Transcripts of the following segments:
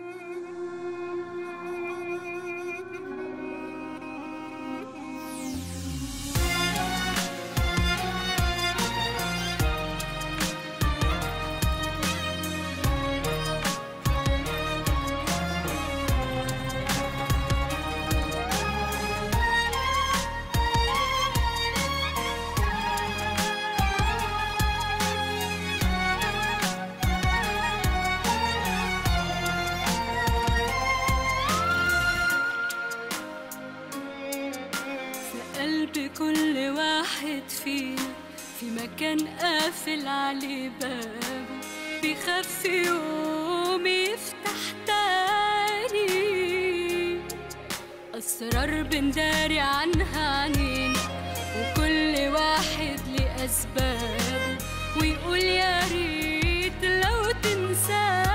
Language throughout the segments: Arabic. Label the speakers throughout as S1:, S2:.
S1: Mm-hmm. قافل عليه بابه بيخاف يوم يفتح تاني. أسرار بنداري عنها عنينا وكل واحد ليه أسبابه ويقول يا ريت لو تنساني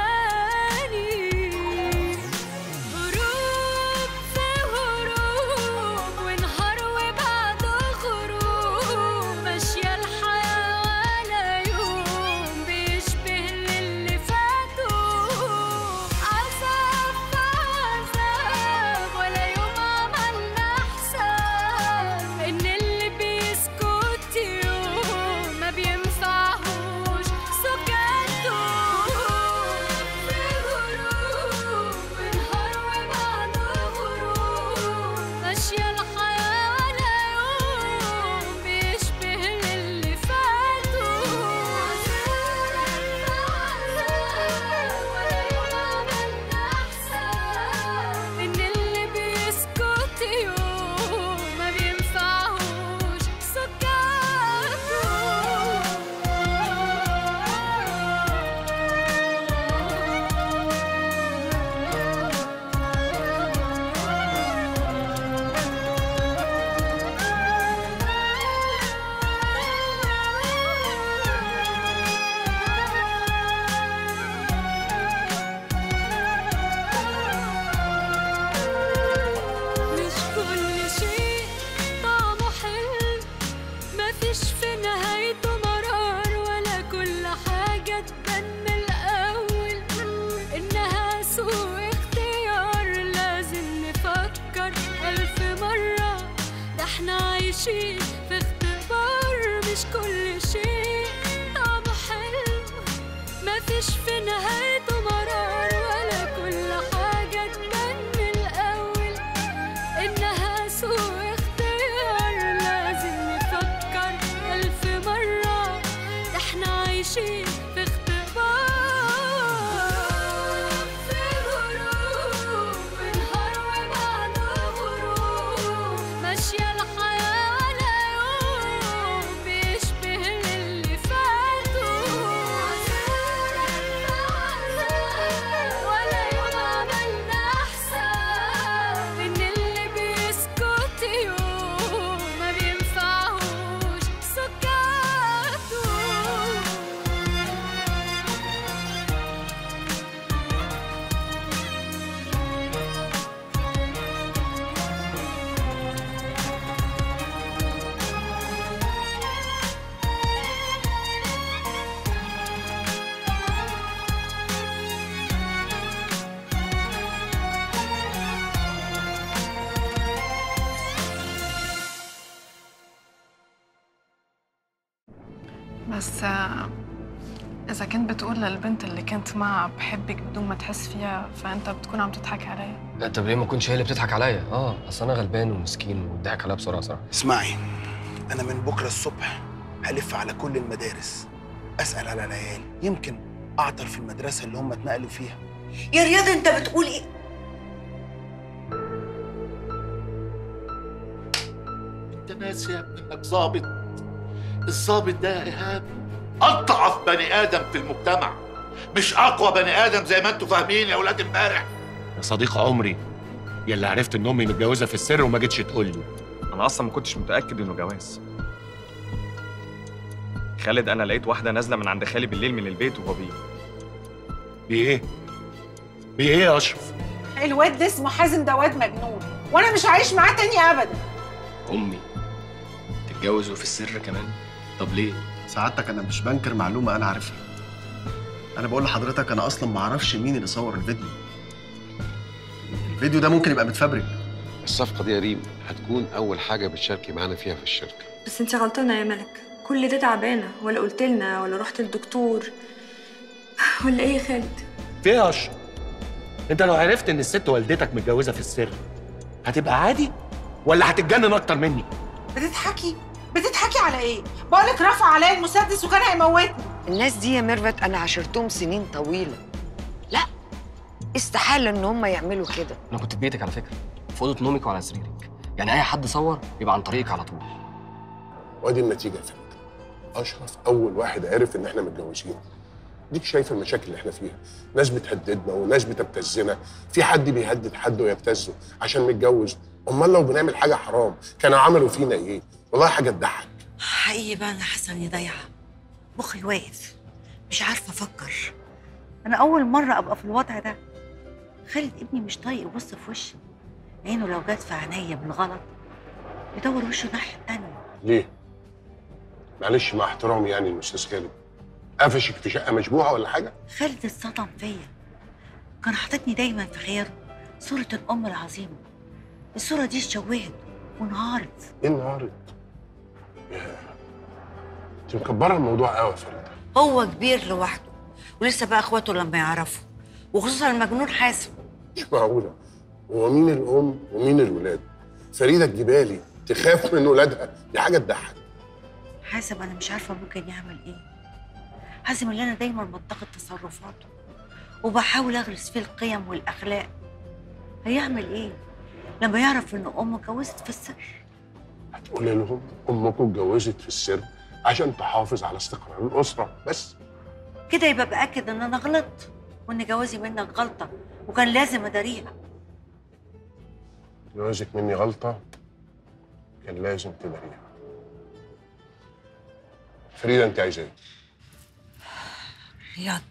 S2: بتقول للبنت اللي كنت معها بحبك بدون ما تحس فيها فأنت بتكون عم تضحك عليا
S3: لا طب ليه ما كنتش هي اللي بتضحك عليا؟ آه أصل أنا غلبان ومسكين وضحك عليا بسرعة صراحة
S4: اسمعي أنا من بكرة الصبح هلف على كل المدارس أسأل على العيال يمكن أعطل في المدرسة اللي هم اتنقلوا فيها.
S5: يا رياض أنت بتقول إيه؟
S6: أنت ناسي يا ابني إنك ظابط. الظابط ده يا ايهاب أضعف بني آدم في المجتمع. مش أقوى بني آدم زي ما أنتوا فاهمين يا أولاد امبارح.
S7: يا صديق عمري يلي عرفت إن أمي متجوزة في السر وما جيتش تقول لي.
S8: أنا أصلا ما كنتش متأكد إنه جواز. خالد أنا لقيت واحدة نازلة من عند خالي بالليل من البيت وهو بيه
S7: بايه بايه يا أشرف؟
S9: الواد ده اسمه حازم ده واد مجنون وأنا مش هعيش معاه تاني ابدا.
S10: أمي تتجوزوا في السر كمان؟ طب ليه؟
S11: سعادتك أنا مش بنكر معلومة أنا عارفها. أنا بقول لحضرتك أنا أصلا ما أعرفش مين اللي صور الفيديو. الفيديو ده ممكن يبقى متفبرك.
S12: الصفقة دي يا ريم هتكون أول حاجة بتشاركي معانا فيها في الشركة.
S13: بس انت غلطانة يا ملك. كل ده تعبانة ولا قلت لنا ولا رحت للدكتور ولا إيه يا خالد.
S7: في يا اشرف أنت لو عرفت إن الست والدتك متجوزة في السر هتبقى عادي؟ ولا هتتجنن أكتر مني؟
S9: بتضحكي بتضحكي على إيه؟ بقولك رفع عليا المسدس وكان هيموتني.
S5: الناس دي يا ميرفت أنا عاشرتهم سنين طويلة. لا استحالة إن هم يعملوا كده.
S3: أنا كنت في بيتك على فكرة في أوضة نومك وعلى سريرك. يعني أي حد صور يبقى عن طريقك على طول.
S14: وأدي النتيجة يا فندم. اشرف أول واحد عرف إن إحنا متجوزين. ديك شايفة المشاكل اللي إحنا فيها. ناس بتهددنا وناس بتبتزنا. في حد بيهدد حد ويبتزه عشان متجوز؟ أمال لو بنعمل حاجة حرام كانوا عملوا فينا إيه؟ والله حاجة تضحك.
S15: حقيقي بقى أنا حاسه اني ضايعه مخي واقف مش عارفة أفكر. أنا أول مرة أبقى في الوضع ده. خالد ابني مش طايق يبص في وشي. عينه لو جت في عينيا بالغلط يدور وشه الناحيه التانيه
S14: ليه؟ معلش مع احترامي يعني الأستاذ خالد. قفشك في شقه مشبوهة ولا حاجة؟
S15: خالد اتصدم فيا. كان حاططني دايما في خياله. صورة الأم العظيمة. الصورة دي اتشوهت وانهارت
S14: إيه النهارده يا انت مكبره الموضوع قوي يا فريده.
S15: هو كبير لوحده ولسه بقى اخواته لما يعرفوا وخصوصا المجنون حاسب
S14: مش معقولة؟ هو مين الأم ومين الولاد؟ فريدة الجبالي تخاف من ولادها دي حاجة تضحك.
S15: حاسب أنا مش عارفة ممكن يعمل إيه. حازم اللي أنا دايما بنتقد تصرفاته وبحاول أغرس فيه القيم والأخلاق. هيعمل إيه؟ لما يعرف إن أمه اتجوزت في السر
S14: قولي لهم أمكم اتجوزت في السر عشان تحافظ على استقرار الأسرة. بس.
S15: كده يبقى بأكد إن أنا غلطت وإن جوازي منك غلطة وكان لازم أداريها.
S14: جوازك مني غلطة كان لازم تداريها. فريدة أنت عايزة إيه؟
S15: رياض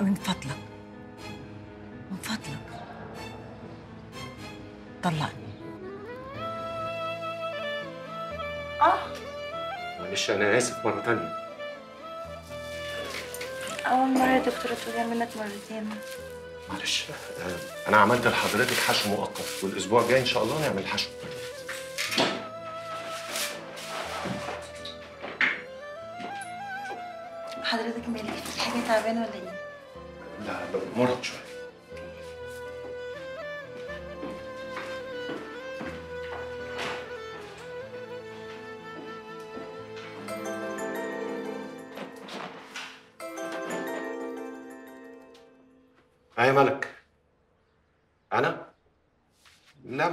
S15: من فضلك من فضلك. طلقني
S16: آه.
S7: معلش أنا آسف مرة تانية.
S16: أول مرة يا دكتورة تقولي منك مرتين.
S7: معلش آه، أنا عملت لحضرتك حشو مؤقت والأسبوع الجاي إن شاء الله نعمل حشو.
S16: حضرتك مالك؟ في حاجة تعبانة ولا إيه؟
S7: لا مرض شوية.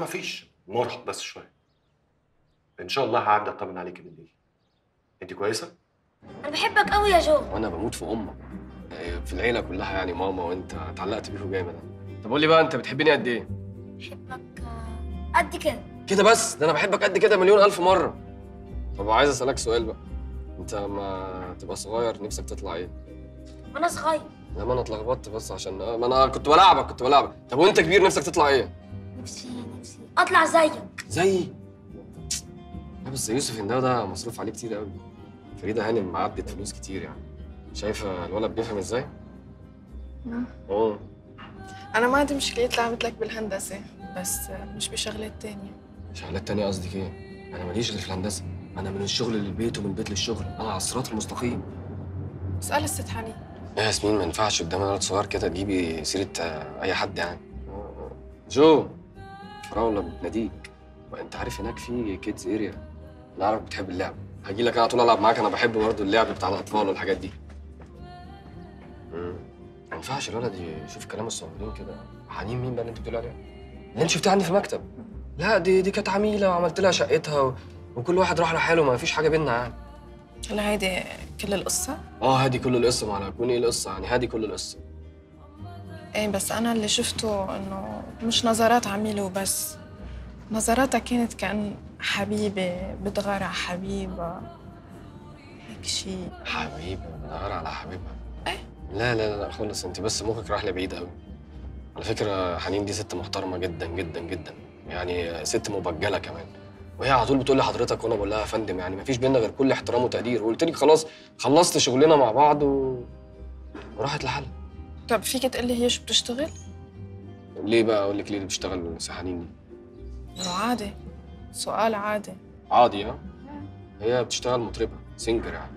S7: مفيش. مرهق بس شوية. إن شاء الله هعدي أطمن عليكي بالليل. أنت كويسة؟
S17: أنا بحبك قوي يا جو.
S3: وأنا بموت في أمك. آه، في العيلة كلها يعني ماما وأنت. اتعلقت بيكوا جامد. طب قول لي بقى أنت بتحبني قد إيه؟
S17: قد كده.
S3: كده بس؟ ده أنا بحبك قد كده مليون ألف مرة. طب عايز أسألك سؤال بقى. أنت ما تبقى صغير نفسك تطلع إيه؟
S17: وأنا صغير.
S3: لما أنا اتلخبطت بس عشان آه، ما أنا كنت بلعبك كنت بلعبك. طب وأنت كبير نفسك تطلع إيه؟
S17: نفسي أطلع زيك.
S3: زيي؟ لا بس يوسف هنداوي ده مصروف عليه كتير قوي فريدة هانم معدت فلوس كتير يعني. شايفة الولد بيفهم إزاي؟ آه
S2: أنا ما عندي مشكلة لعبت لك بالهندسة بس مش بشغلات تانية.
S3: شغلات تانية قصدك إيه؟ أنا ماليش غير في الهندسة. أنا من الشغل للبيت ومن البيت للشغل. أنا على الصراط المستقيم.
S2: اسأل الست حنين.
S3: يا ياسمين ما ينفعش قدام ولد صغير كده تجيبي سيرة آه، أي حد يعني. جو. فراوله بتناديك وانت عارف هناك في kids area أنا عارف بتحب اللعب. هاجي لك أنا على طول ألعب معاك. أنا بحب برضه اللعب بتاع الأطفال والحاجات دي. مم. ما ينفعش الولد يشوف كلام الصغيرين كده. حنين مين بقى اللي انت بتقول عليها اللي انت شفتها عندي في المكتب. لا دي دي كانت عميلة وعملت لها شقتها و... وكل واحد راح لحاله. ما فيش حاجة بينا يعني.
S2: هلا هيدي كل القصة؟
S3: آه هادي كل القصة ما على كون إيه القصة يعني. هادي كل القصة.
S2: إيه بس أنا اللي شفته إنه مش نظرات عميلة وبس. نظراتها كانت كأن حبيبة بتغار على حبيبها. هيك شيء
S3: حبيبة؟ بنهار على حبيبها؟ لا لا لا خالص انت بس مخك راح لبعيد قوي. على فكرة حنين دي ست محترمة جدا جدا جدا. يعني ست مبجلة كمان. وهي على طول بتقول لي حضرتك وأنا بقول لها يا فندم يعني مفيش بينا غير كل احترام وتقدير. وقلت لك خلاص خلصت شغلنا مع بعض و... وراحت لحالها.
S2: طب فيك تقلي هي شو بتشتغل؟
S3: ليه بقى أقول لك ليه اللي بتشتغل سي حنين دي
S2: عادي سؤال عادي.
S3: عادي ها؟ هي بتشتغل مطربة singer يعني.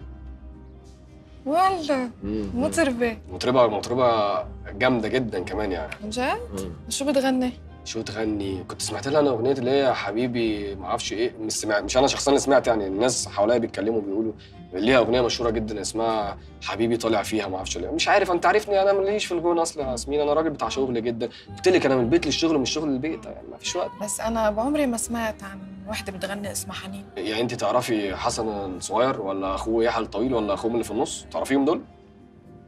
S3: مم.
S2: مطربة.
S3: مطربة مطربة جامدة جدا كمان يعني.
S2: عن جد؟ شو بتغني؟
S3: شو تغني كنت سمعت لها أنا أغنية اللي هي حبيبي ما أعرفش إيه مش سمعت مش أنا شخصيا اللي سمعت يعني الناس حواليا بيتكلموا بيقولوا ليها أغنية مشهورة جدا اسمها حبيبي طالع فيها ما أعرفش ليه. مش عارف أنت عارفني أنا ماليش في الغنى أصلا يا ياسمين. أنا راجل بتاع شغل جدا. قلت لك أنا من البيت للشغل ومن الشغل للبيت يعني ما فيش وقت.
S2: بس أنا بعمري ما سمعت عن واحدة بتغني اسمها حنين.
S3: يعني أنت تعرفي حسن الصغير ولا أخوه يحيى الطويل ولا أخوهم اللي في النص؟ تعرفيهم دول؟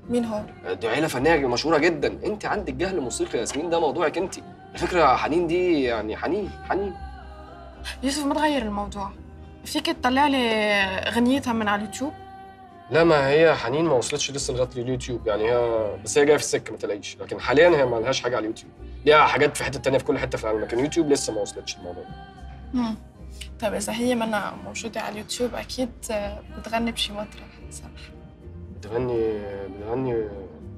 S2: مين هو؟
S3: دي عيلة فنية مشهورة جدا. أنت عندك جهل موسيقي يا ياسمين ده موضوعك أنت. الفكرة حنين دي يعني حنين حنين.
S2: يوسف ما تغير الموضوع. فيك تطلع لي غنيتها من على اليوتيوب؟
S3: لا ما هي حنين ما وصلتش لسه لغاية اليوتيوب يعني هي بس هي جاية في السكة ما تلاقيش لكن حاليا هي ما لهاش حاجة على اليوتيوب ليها حاجات في حتة تانية في كل حتة في العالم لكن يوتيوب لسه ما وصلتش الموضوع ده
S2: مم. طيب إذا هي منا موجودة على اليوتيوب أكيد آه، بتغني بشي مطرح صح؟
S3: بتغني بتغني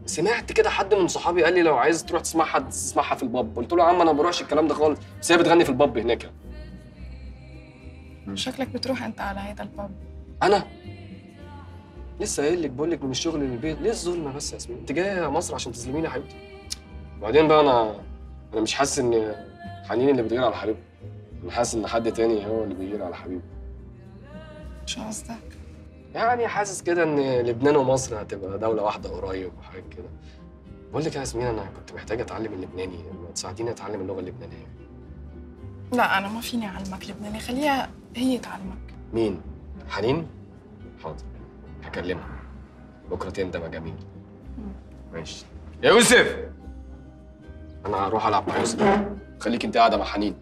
S3: سمعت كده حد من صحابي قال لي لو عايز تروح تسمعها تسمعها في الباب قلت له يا عم أنا ما بروحش الكلام ده خالص بس هي بتغني في الباب هناك يعني.
S2: شكلك بتروح أنت على هيدا الباب
S3: أنا؟ لسه قايل لك بقول لك من الشغل للبيت ليه الظلم بس يا ياسمين؟ انت جاية مصر عشان تظلميني يا حبيبتي. وبعدين بقى أنا أنا مش حاسس إن حنين اللي بتغير على حبيبه أنا حاسس إن حد تاني هو اللي بيغير على حبيبه
S2: شو قصدك؟
S3: يعني حاسس كده إن لبنان ومصر هتبقى دولة واحدة قريب وحاجات كده. بقول لك يا ياسمين أنا كنت محتاج أتعلم اللبناني. ما تساعديني أتعلم اللغة اللبنانية.
S2: لا أنا ما فيني أعلمك لبناني. خليها هي تعلمك.
S3: مين؟ حنين؟ حاضر هكلمها. بكرة تندم يا جميل. ماشي. يا يوسف! أنا هروح ألعب مع يوسف. خليك أنت قاعدة مع حنين.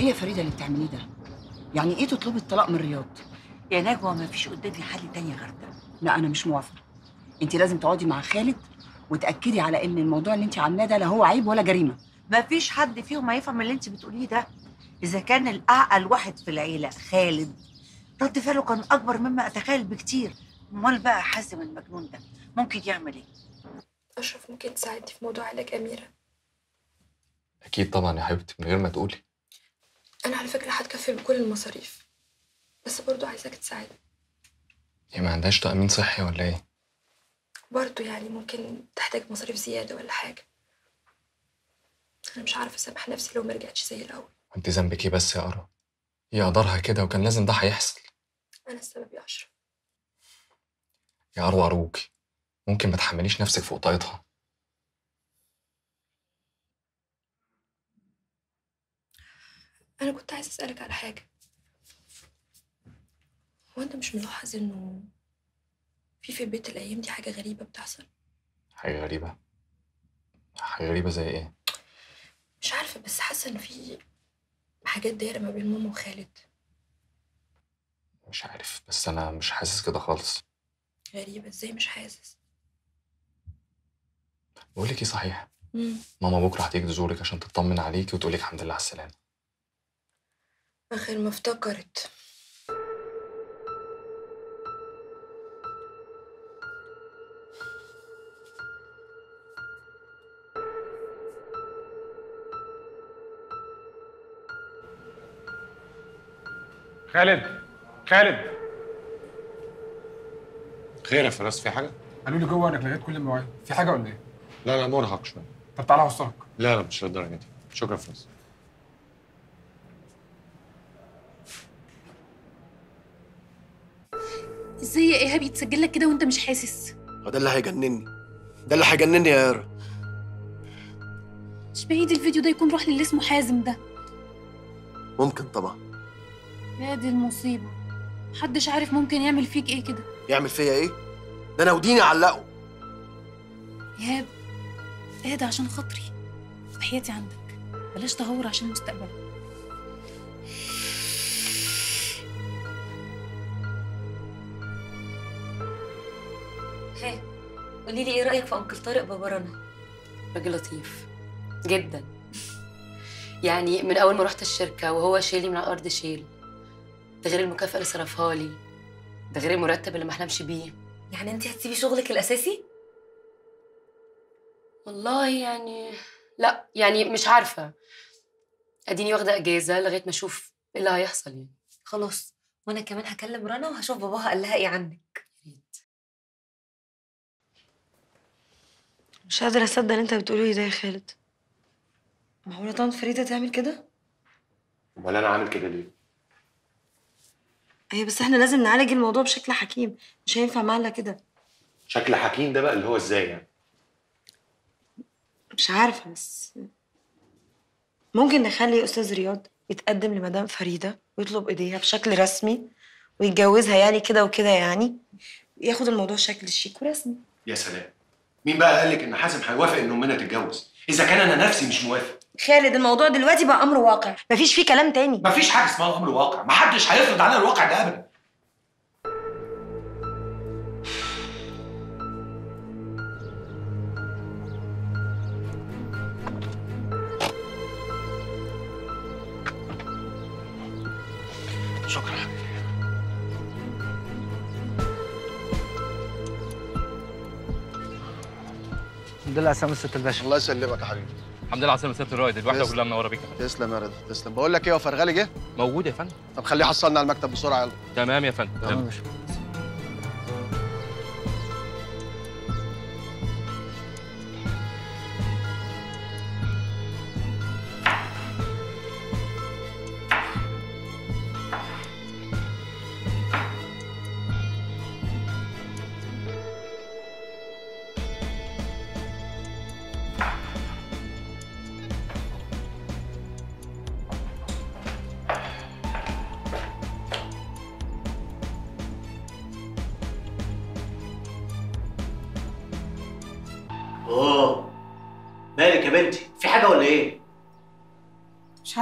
S18: إيه يا فريدة اللي بتعمليه ده؟ يعني إيه تطلبي الطلاق من رياض؟
S15: يا نجوى ما فيش قدامي حل تاني غير ده.
S18: لا أنا مش موافقة. أنت لازم تقعدي مع خالد وتأكدي على إن الموضوع اللي أنت عاملاه ده لا هو عيب ولا جريمة.
S15: ما فيش حد فيهم هيفهم اللي انت بتقوليه ده. إذا كان الاعقل واحد في العيلة خالد رد فعله كان أكبر مما أتخيل بكتير. أمال بقى حازم المجنون ده ممكن يعمل إيه؟
S13: أشرف ممكن تساعدني في موضوع علاج أميرة؟
S8: أكيد طبعا يا حبيبتي من غير ما تقولي.
S13: أنا على فكرة هتكفل بكل المصاريف بس برضو عايزاك تساعدني.
S8: هي ما عندهاش تامين صحي ولا إيه؟
S13: برضو يعني ممكن تحتاج مصاريف زيادة ولا حاجة. أنا مش عارفة أسامح نفسي لو ما رجعتش زي الأول.
S8: وأنت ذنبك إيه بس يا قرا؟ هي قدرها كده وكان لازم ده هيحصل.
S13: أنا السبب يا أشرف
S8: يا اروى اروكي ممكن ما تحمليش نفسك فوق طاقتها.
S13: أنا كنت عايزة أسألك على حاجة. هو أنت مش ملاحظ إنه في في البيت الأيام دي حاجة غريبة بتحصل؟
S8: حاجة غريبة؟ حاجة غريبة زي
S13: إيه؟ عارفة بس حاسة إن في حاجات دايرة ما بين ماما وخالد.
S8: مش عارف بس أنا مش حاسس كده خالص.
S13: غريبة إزاي مش حاسس؟
S8: بقول لك إيه صحيح؟
S13: مم.
S8: ماما بكرة هتيجي تزورك عشان تطمن عليكي وتقول لك الحمد لله على السلامة.
S13: آخر ما افتكرت.
S19: خالد خالد.
S7: خير يا فراس في حاجة؟
S19: قالوا لي جوه انك لغيت كل المواعيد. في حاجة ولا إيه؟
S7: لا لا مرهق شوية.
S19: طب تعالى أوصلك.
S7: لا لا مش للدرجة دي. شكرا يا فراس.
S20: إزاي يا إيهاب؟ يتسجل لك كده وانت مش حاسس.
S11: هو ده اللي هيجنني. ده اللي هيجنني يا يارا.
S20: مش بعيد الفيديو ده يكون راح للي اسمه حازم ده.
S11: ممكن طبعا.
S20: يا دي المصيبة. محدش عارف ممكن يعمل فيك إيه كده.
S11: يعمل فيا إيه؟ ده أنا وديني علقه
S20: ايهاب اهدى عشان خاطري. وحياتي عندك. بلاش تهور عشان مستقبلك.
S9: ها قولي لي إيه رأيك في أنكل طارق بابا رنا؟ راجل لطيف. جدا. يعني من أول ما رحت الشركة وهو شايلي من على الأرض شيل. ده غير المكافأة اللي صرفها لي. ده غير المرتب اللي ما احلمش بيه. يعني انت هتسيبي شغلك الأساسي؟ والله يعني لا يعني مش عارفة. أديني واخدة إجازة لغاية ما أشوف إيه اللي هيحصل يعني. خلاص وأنا كمان هكلم رنا وهشوف باباها قال لها إيه عنك.
S13: مش قادرة أصدق اللي أنت بتقوله ده يا خالد. معقولة طنط فريدة تعمل كده؟
S7: أمال أنا عامل كده ليه؟
S13: أيوة بس إحنا لازم نعالج الموضوع بشكل حكيم. مش هينفع معلة كده.
S7: شكل حكيم ده بقى اللي هو إزاي يعني؟
S13: مش عارفة بس
S16: ممكن نخلي أستاذ رياض يتقدم لمدام فريدة ويطلب إيديها بشكل رسمي ويتجوزها يعني كده وكده يعني ياخد الموضوع شكل شيك ورسمي.
S7: يا سلام. مين بقى قال لك إن حازم هيوافق إن أمنا تتجوز؟ إذا كان أنا نفسي مش موافق.
S16: خالد الموضوع دلوقتي بقى أمر واقع. مفيش فيه كلام تاني.
S7: مفيش حاجة اسمها أمر واقع. محدش هيفرض علينا الواقع ده ابدا.
S4: شكرا.
S21: الحمد لله على سلامة ست الباشا.
S22: الله يسلمك يا حبيبي.
S8: الحمد لله على سلامة سيادة الرائد الواحدة. كلها منورة بيك
S22: تسلم يا رضا تسلم. بقول لك إيه هو فرغالي جه؟
S8: موجود يا فندم.
S22: طب خليه يحصلنا على المكتب بسرعة يلا.
S8: تمام يا فندم.
S22: تمام.
S8: تمام
S23: اوه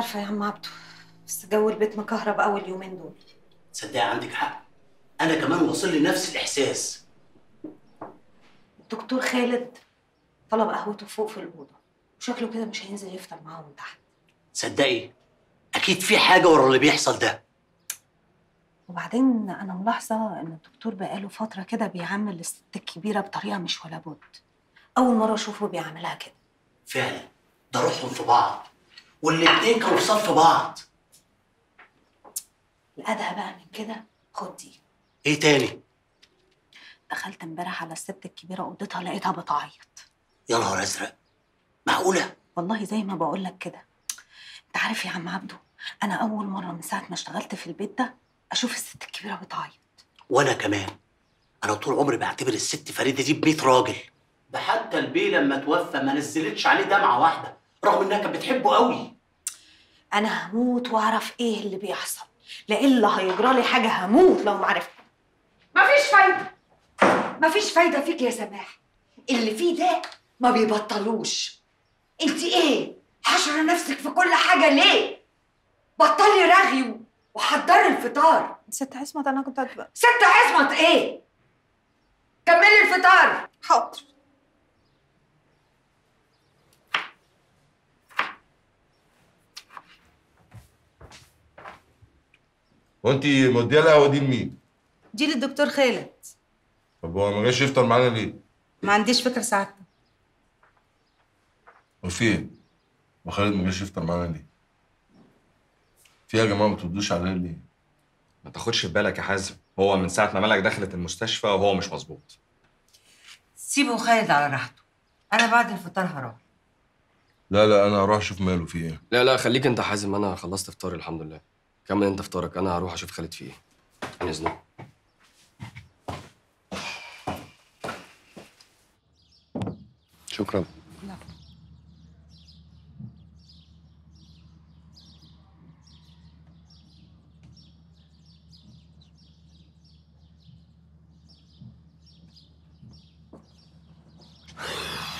S24: مش عارفة يا عم عبده بس جو البيت مكهرب أول يومين دول.
S23: تصدقي عندك حق. أنا كمان واصل لي نفس الإحساس.
S24: الدكتور خالد طلب قهوته فوق في الأوضة. وشكله كده مش هينزل يفطر معاهم تحت.
S23: تصدقي أكيد في حاجة ورا اللي بيحصل ده.
S24: وبعدين أنا ملاحظة إن الدكتور بقاله فترة كده بيعامل الست الكبيرة بطريقة مش ولا بد. أول مرة أشوفه بيعملها كده.
S23: فعلا ده روحهم في بعض. والاتنين كانوا في صف بعض.
S24: الادهى بقى من كده خد دي.
S23: إيه تاني؟
S24: دخلت امبارح على الست الكبيرة أوضتها لقيتها بتعيط.
S23: يا نهار أزرق! معقولة؟
S24: والله زي ما بقول لك كده. أنت عارف يا عم عبده أنا أول مرة من ساعة ما اشتغلت في البيت ده أشوف الست الكبيرة بتعيط.
S23: وأنا كمان. أنا طول عمري بعتبر الست فريدة دي ب 100 راجل. ده حتى البيه لما توفى ما نزلتش عليه دمعة واحدة. رغم إنها كانت بتحبه قوي.
S24: أنا هموت وأعرف إيه اللي بيحصل. لالا هيجرى لي حاجة هموت لو ما عرفت
S5: مفيش فايدة. مفيش فايدة فيك يا سماح. اللي فيه ده ما بيبطلوش. أنت إيه؟ حشرة نفسك في كل حاجة ليه؟ بطلي رغي وحضري الفطار.
S9: ست عصمت أنا كنت هتبقى.
S5: ست عصمت إيه؟ كملي الفطار.
S9: حاضر.
S25: وانت مودية القهوه دي لمين؟
S9: دي للدكتور خالد
S25: طب هو ما جاش يفطر معانا ليه؟
S9: ما عنديش فكرة ساعتها
S25: وفي إيه؟ وخالد ما جاش يفطر معانا ليه؟ في يا جماعة ما تردوش عليا ليه؟
S8: ما تاخدش في بالك يا حازم هو من ساعة ما ملك دخلت المستشفى وهو مش مظبوط
S15: سيبه خالد على راحته أنا بعد الفطار هروح
S25: لا لا أنا هروح أشوف ماله في إيه
S3: لا لا خليك أنت حازم أنا خلصت فطاري الحمد لله كمل انت فطارك أنا هروح أشوف خالد فيه. إيه عن اذنك
S11: شكرا.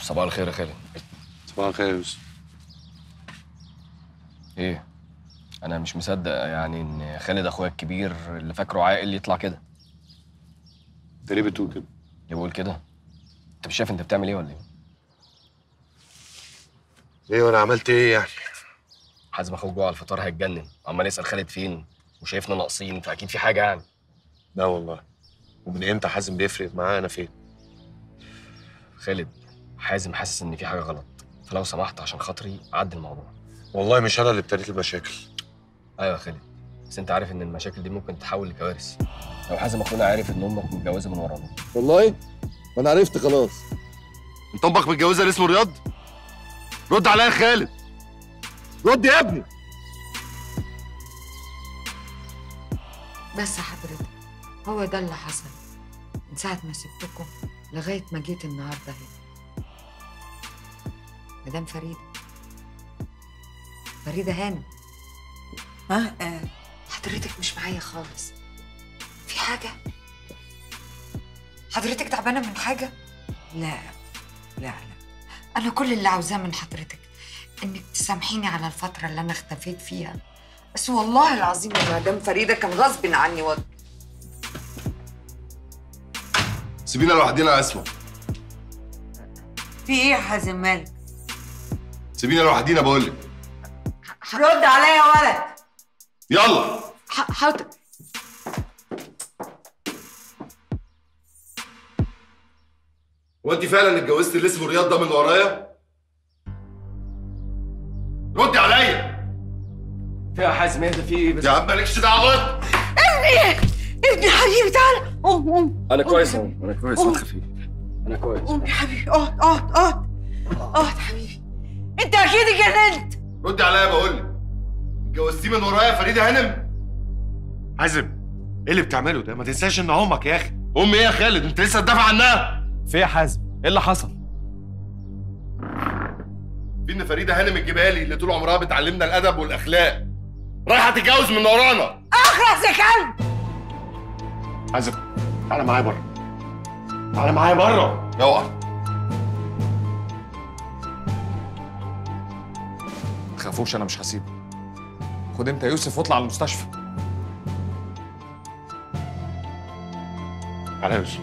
S3: صباح الخير يا خالد.
S11: صباح الخير يا يوسف.
S3: إيه؟ أنا مش مصدق يعني ان خالد اخويا الكبير اللي فاكره عاقل يطلع كده.
S11: انت ليه بتقول كده؟
S3: ليه بقول كده؟ انت مش شايف انت بتعمل إيه ولا إيه؟
S11: إيه وأنا عملت إيه يعني؟
S3: حازم أخوك جوه على الفطار هيتجنن. عمال يسأل خالد فين؟ وشايفنا ناقصين فاكيد في حاجة يعني.
S11: لا والله. ومن إمتى حازم بيفرق معايا أنا فين؟
S3: خالد حازم حاسس ان في حاجة غلط. فلو سمحت عشان خاطري عدي الموضوع.
S11: والله مش أنا اللي ابتديت المشاكل.
S3: أيوه يا خالد. بس أنت عارف إن المشاكل دي ممكن تتحول لكوارث. لو حازم أخونا عارف إن أمك متجوزة من ورانا
S22: والله؟ ما أنا عرفت خلاص.
S11: أنت أمك متجوزة اللي اسمه رياض؟ رد عليا يا خالد. رد يا ابني.
S5: بس حضرتك هو ده اللي حصل من ساعة ما سبتكم لغاية ما جيت النهاردة هنا. مدام فريدة. فريدة هانم. ها؟ آه حضرتك مش معايا خالص. في حاجة؟ حضرتك تعبانة من حاجة؟ لا لا لا. أنا كل اللي عاوزاه من حضرتك إنك تسامحيني على الفترة اللي أنا اختفيت فيها. بس والله العظيم يا مدام فريدة كان غصب عني وض...
S22: سيبينا لوحدينا يا أسماء.
S15: في إيه يا حازم مالك؟
S22: سيبينا لوحدينا بقول لك.
S15: رد عليا يا ولد.
S22: يلا.
S5: حاضر
S22: هو انت فعلا اتجوزت اللي اسمه رياض ده من ورايا؟ ردي عليا.
S3: في يا حازم اهدى في إيه بس؟
S22: يا عم مالكش دعوة.
S15: ابني! ابني حبيبي تعالى قوم قوم
S3: أنا كويس أهو. أنا كويس. ما
S15: قوم.
S3: تخافيش أنا كويس.
S15: قوم يا حبيبي. اقعد اقعد اقعد اقعد حبيبي. أنت أكيد اتجننت.
S22: ردي عليا بقول لك اتجوزتيه من ورايا فريده هانم.
S7: حازم إيه اللي بتعمله ده؟ ما تنساش إن أمك يا أخي.
S22: أمي إيه يا خالد؟ أنت لسه تدافع عنها؟
S8: في يا حازم؟ إيه اللي حصل؟
S22: في إن فريدة هانم الجبالي اللي طول عمرها بتعلمنا الأدب والأخلاق رايحة تتجوز من ورانا.
S15: اخرس يا كلب!
S7: حازم تعالى معايا بره. تعالى معايا بره.
S22: اوعى
S8: ما تخافوش أنا مش هسيبه. خد انت يوسف واطلع على المستشفى.
S7: تعالى يا يوسف.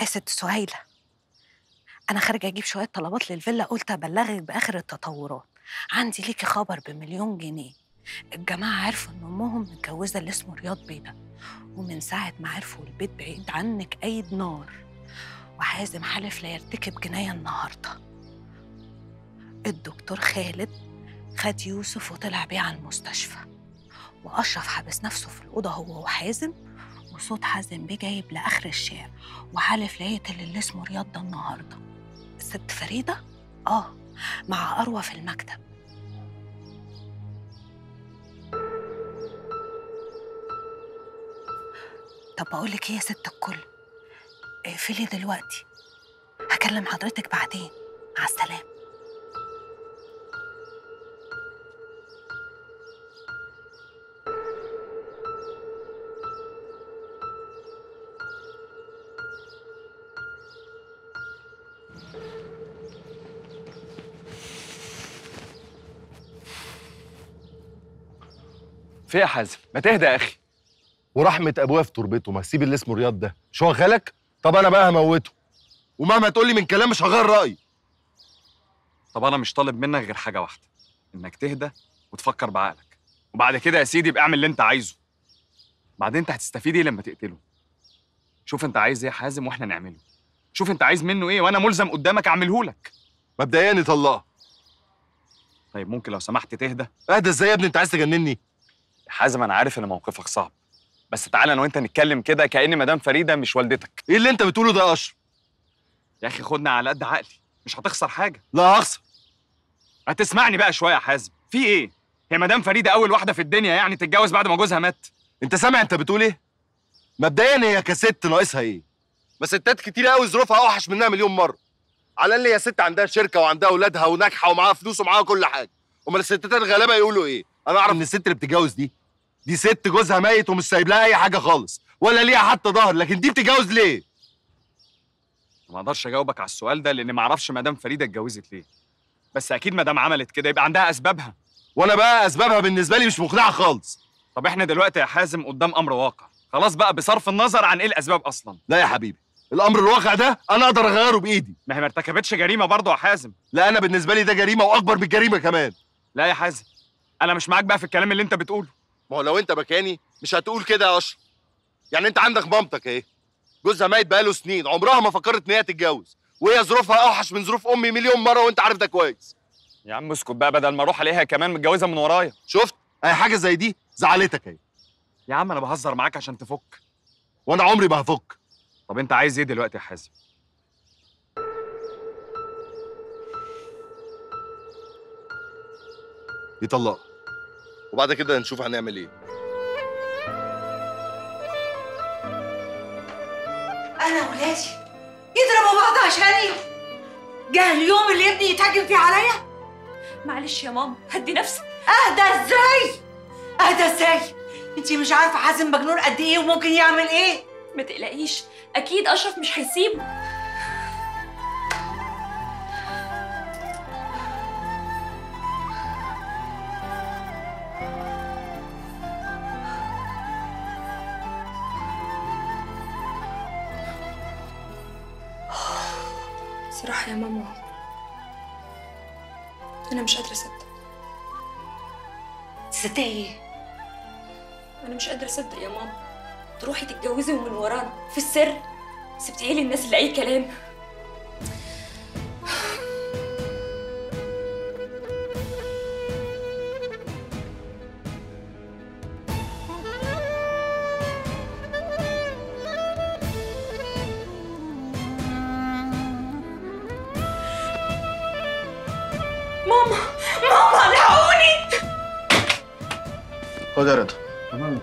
S24: يا ست سهيلة. أنا خارجة أجيب شوية طلبات للفيلا قلت أبلغك بآخر التطورات. عندي ليكي خبر بمليون جنيه. الجماعة عرفوا إن أمهم متجوزة اللي اسمه رياض بيه ده ومن ساعة ما عرفوا البيت بعيد عنك أيد نار. وحازم حلف لا يرتكب جناية النهاردة. الدكتور خالد خد يوسف وطلع بيه على المستشفى. وأشرف حبس نفسه في الأوضة هو وحازم وصوت حازم بيه جايب لآخر الشارع وحالف لا يقتل اللي اسمه رياض ده النهارده. الست فريدة؟ آه مع أروى في المكتب. طب بقول لك إيه يا ست الكل؟ اقفلي دلوقتي. هكلم حضرتك بعدين. مع السلامة.
S8: في يا حازم. ما تهدى يا أخي.
S22: ورحمة أبويا في تربته ما سيب اللي اسمه رياض ده. مش هو خالك طب أنا بقى هموته. ومهما تقول لي من كلام مش هغير رأيي.
S8: طب أنا مش طالب منك غير حاجة واحدة إنك تهدى وتفكر بعقلك. وبعد كده يا سيدي ابقى اعمل اللي أنت عايزه. بعدين أنت هتستفيد إيه لما تقتله؟ شوف أنت عايز إيه يا حازم وإحنا نعمله. شوف أنت عايز منه إيه وأنا ملزم قدامك أعمله لك.
S22: مبدئيا يطلقها.
S8: طيب ممكن لو سمحت تهدى.
S22: اهدى إزاي يا ابني؟ أنت عايز تجنني؟
S8: حازم أنا عارف إن موقفك صعب بس تعالى أنا وأنت نتكلم كده كأن مدام فريدة مش والدتك.
S22: إيه اللي أنت بتقوله ده يا أشرف؟
S8: يا أخي خدنا على قد عقلي مش هتخسر حاجة.
S22: لا هخسر.
S8: هتسمعني بقى شوية يا حازم في إيه؟ هي مدام فريدة أول واحدة في الدنيا يعني تتجوز بعد ما جوزها مات.
S22: أنت سامع أنت بتقول إيه؟ مبدئيا هي كست ناقصها إيه؟ ما ستات كتير قوي ظروفها أوحش منها مليون مرة. على الأقل هي ست عندها شركة وعندها أولادها وناجحة ومعاها فلوس ومعاها كل حاجة. أمال الستات الغلابة يقولوا إيه؟ أنا اعرف ان الست اللي بتتجوز دي. دي ست جوزها ميت ومش سايب لها اي حاجة خالص ولا ليها حتى ظهر لكن دي بتتجوز ليه؟
S8: ما أقدرش اجاوبك على السؤال ده لأن ما أعرفش مدام فريدة اتجوزت ليه. بس أكيد مدام عملت كده يبقى عندها اسبابها.
S22: وأنا بقى اسبابها بالنسبة لي مش مقنعة خالص.
S8: طب إحنا دلوقتي يا حازم قدام أمر واقع. خلاص بقى بصرف النظر عن إيه الاسباب أصلا؟
S22: لا يا حبيبي الامر الواقع ده أنا أقدر اغيره بإيدي.
S8: ما هي ما ارتكبتش جريمة برضه يا حازم.
S22: لا أنا بالنسبة لي ده جريمة واكبر من الجريمة كمان.
S8: لا يا حازم. أنا مش معاك بقى في الكلام اللي انت بتقوله.
S22: ما هو لو انت مكاني مش هتقول كده يا أشرف. يعني انت عندك مامتك اهي. جوزها ميت بقاله سنين عمرها ما فكرت إن هي تتجوز. وهي ظروفها أوحش من ظروف أمي مليون مرة وانت عارف ده كويس.
S8: يا عم اسكت بقى بدل ما أروح الاقيها كمان متجوزة من ورايا.
S22: شفت؟ أي حاجة زي دي زعلتك اهي.
S8: يا عم أنا بهزر معاك عشان تفك.
S22: وأنا عمري ما هفك.
S8: طب أنت عايز إيه دلوقتي يا حازم؟
S22: يطلق وبعد كده نشوف هنعمل إيه.
S15: أنا ولادي يضربوا بعض عشاني. جه اليوم اللي ابني يتهاجم فيه عليا.
S13: معلش يا ماما هدي نفسك.
S15: أهدى إزاي؟ أهدى إزاي؟ أنتي مش عارفة حازم مجنون قد إيه وممكن يعمل إيه؟
S13: ما تقلقيش أكيد أشرف مش هيسيبه. السر سبتيه للناس اللي أي كلام؟ ماما ماما الحقوني
S11: خد يا رضا.
S26: تمام.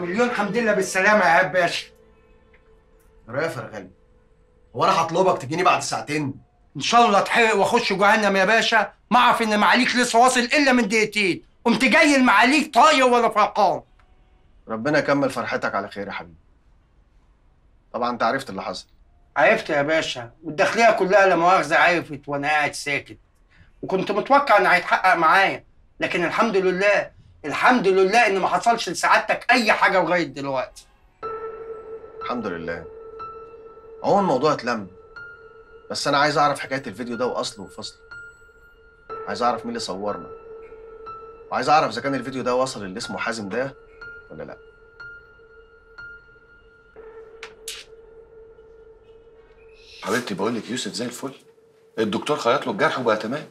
S27: مليون حمد لله بالسلامة يا عيب باشا.
S11: رافع يا غالي. هو أنا هطلبك تجيني بعد ساعتين؟
S27: إن شاء الله أتحرق وأخش جهنم يا باشا. ما أعرف إن معاليك لسه واصل إلا من دقيقتين. قمت جاي المعاليك طاير ولا فرقان
S11: ربنا يكمل فرحتك على خير يا حبيبي. طبعا أنت عرفت اللي حصل.
S27: عرفت يا باشا. والداخلية كلها لا مؤاخذة عرفت وأنا قاعد ساكت. وكنت متوقع إن هيتحقق معايا لكن الحمد لله الحمد لله إن ما حصلش لسعادتك أي حاجة لغاية دلوقتي.
S11: الحمد لله. هو الموضوع اتلم. بس أنا عايز أعرف حكاية الفيديو ده وأصله وفصله. عايز أعرف مين اللي صورنا. وعايز أعرف إذا كان الفيديو ده وصل اللي اسمه حازم ده ولا لأ.
S7: حبيبتي بقول لك يوسف زي الفل. الدكتور خيط له الجرح وبقى تمام.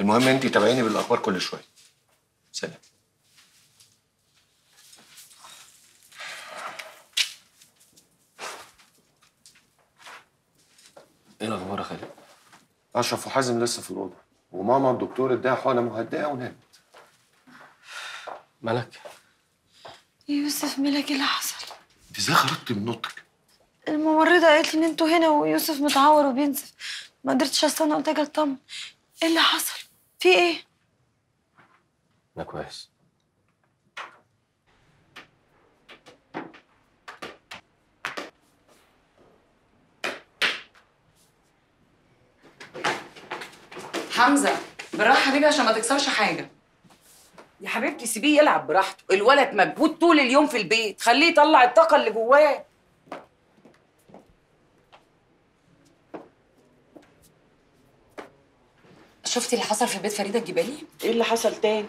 S7: المهم انت تابعيني بالأخبار كل شوية. سلام.
S3: إيه الأخبار يا خالد؟
S7: أشرف وحازم لسه في الأوضة وماما الدكتور اداها حقنه مهدئة ونامت
S3: مالك؟
S16: يوسف مالك إيه اللي حصل؟
S7: أنت إزاي خرجتي من نوتك
S16: الممرضة قالت لي إن أنتوا هنا ويوسف متعور وبينزف ما قدرتش أستنى قلت أجي اطمن إيه اللي حصل؟ في إيه؟
S3: أنا كويس
S28: حمزة بالراحة حبيبي عشان ما تكسرش حاجة. يا حبيبتي سيبيه يلعب براحته. الولد مجهود طول اليوم في البيت. خليه يطلع الطاقة اللي جواه.
S29: شفتي اللي حصل في بيت فريدة الجبالي؟
S28: إيه اللي حصل تاني؟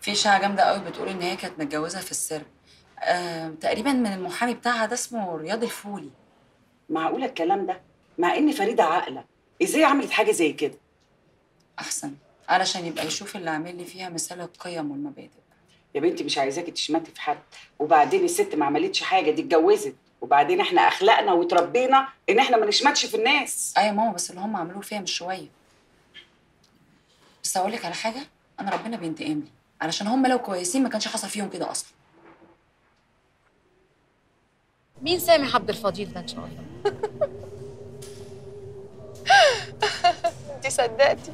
S29: في إشاعة جامدة قوي بتقول إن هي كانت متجوزة في السر. آه، تقريبا من المحامي بتاعها ده اسمه رياض الفولي.
S28: معقولة الكلام ده؟ مع إن فريدة عاقلة. إزاي عملت حاجة زي كده؟
S29: أحسن علشان يبقى يشوف اللي عامل لي فيها مثال القيم والمبادئ.
S28: يا بنتي مش عايزاكي تشمتي في حد. وبعدين الست ما عملتش حاجة دي اتجوزت. وبعدين إحنا اخلاقنا وتربينا إن إحنا ما نشمتش في الناس.
S29: أيوه ماما بس اللي هم عملوه فيها مش شوية. بس أقول لك على حاجة أنا ربنا بينتقم لي علشان هم لو كويسين ما كانش حصل فيهم كده أصلا.
S30: مين سامح عبد الفضيل ده إن شاء الله؟
S2: انت صدقتي.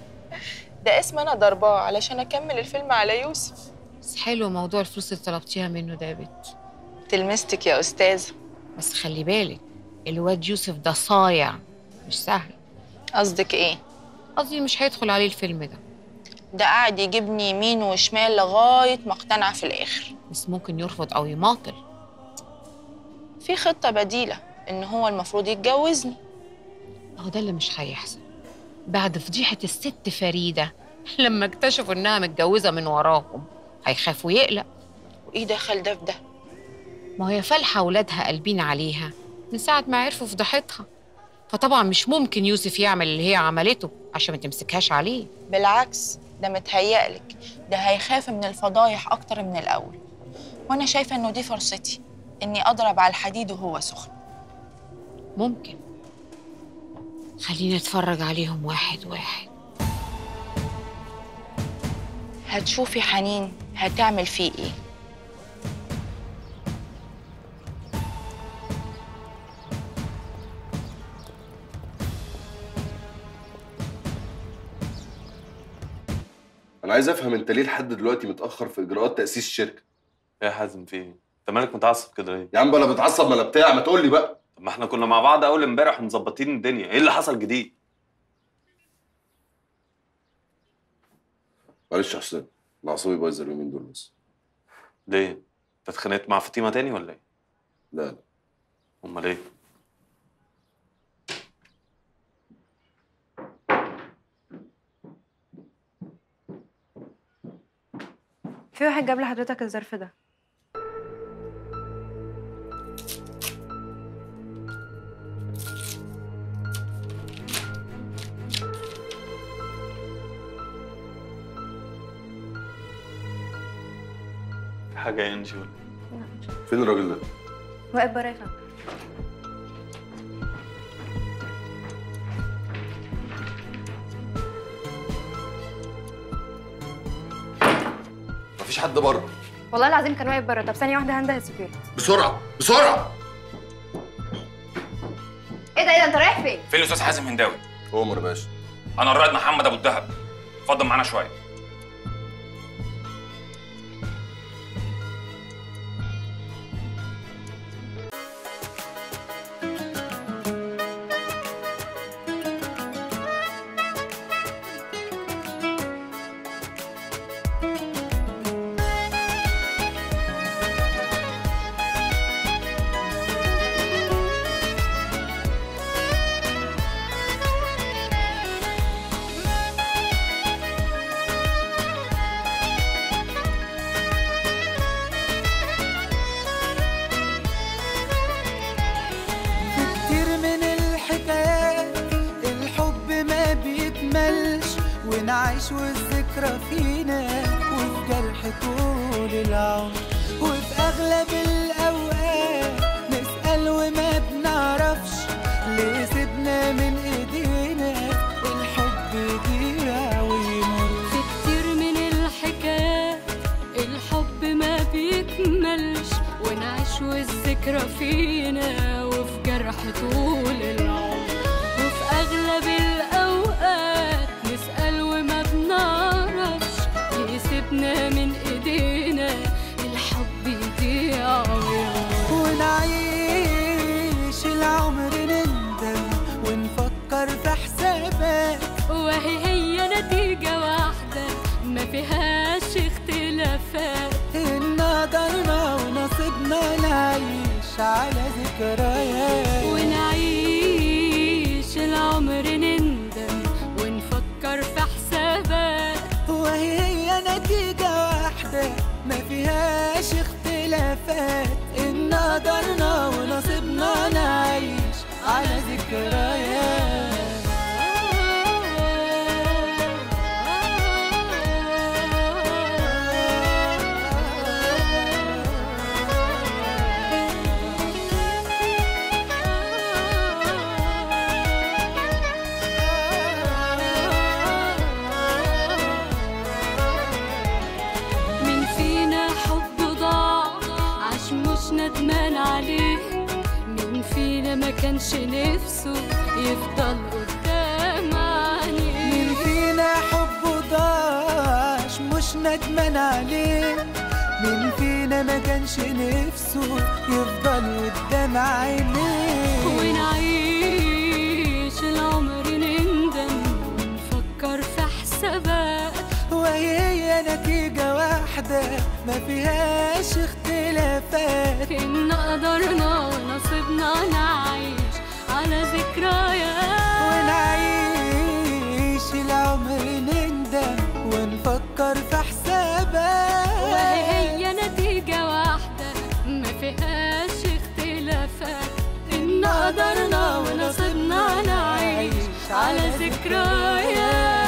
S2: ده اسم أنا ضرباه علشان اكمل الفيلم على يوسف.
S30: بس حلو موضوع الفلوس اللي طلبتيها منه ده يا بت
S2: تلمستك يا أستاذة.
S30: بس خلي بالك الواد يوسف ده صايع مش سهل.
S2: قصدك إيه؟
S30: قصدي مش هيدخل عليه الفيلم ده.
S2: ده قاعد يجيبني يمين وشمال لغاية ما اقتنع في الآخر.
S30: بس ممكن يرفض أو يماطل.
S2: في خطة بديلة إن هو المفروض يتجوزني.
S30: اهو ده اللي مش هيحصل. بعد فضيحة الست فريدة لما اكتشفوا إنها متجوزة من وراهم هيخاف ويقلق
S2: وإيه دخل ده في ده؟
S30: ما هي فالحة ولادها قلبين عليها من ساعة ما عرفوا فضيحتها. فطبعا مش ممكن يوسف يعمل اللي هي عملته عشان ما تمسكهاش عليه.
S2: بالعكس ده متهيألك ده هيخاف من الفضايح أكتر من الأول. وأنا شايفة إنه دي فرصتي
S29: إني أضرب على الحديد وهو سخن.
S30: ممكن. خلينا نتفرج عليهم واحد واحد
S29: هتشوفي حنين هتعمل فيه إيه
S22: أنا عايز أفهم أنت ليه لحد دلوقتي متأخر في إجراءات تأسيس الشركة
S31: إيه يا حازم في إيه؟ أنت مالك متعصب كده ليه؟
S22: يا عم بلا بتعصب ما أنا بتاع ما تقول لي بقى
S31: طب ما إحنا كنا مع بعض اول امبارح ومظبطين الدنيا، إيه اللي حصل جديد؟
S22: معلش يا حسين اعصابي بايظه اليومين دول بس
S31: ليه؟ انت اتخانقت مع فاطمة تاني ولا إيه؟
S22: لا لا
S31: امال إيه؟
S32: في واحد جاب لحضرتك الظرف ده
S31: حاجة يا إنجي ولا؟
S22: فين الراجل ده؟
S32: واقف بره يا فندم.
S22: مفيش حد بره.
S32: والله العظيم كان واقف بره. طب ثانية واحدة هنده السكيورتي
S22: بسرعة بسرعة.
S32: إيه ده إيه ده أنت رايح فين؟
S33: فين الأستاذ حازم هنداوي؟
S22: عمر يا باشا.
S33: أنا الرائد محمد أبو الدهب. اتفضل معانا شوية.
S34: كتير
S1: كانش نفسه يفضل قدام عينيه
S34: مين فينا حبه ضاعش مش ندمان عليه. مين فينا ما كانش نفسه يفضل قدام عينيه.
S1: ونعيش العمر نندم ونفكر في حسابات.
S34: وهي هي نتيجة واحدة ما فيهاش اختلافات.
S1: إن قدرنا ونصيبنا نعيش. ذكريات
S34: ونعيش العمر نندم ونفكر في حسابات
S1: وهي هي نتيجة واحدة ما فيهاش اختلافات إن قدرنا ونصيبنا نعيش على ذكريات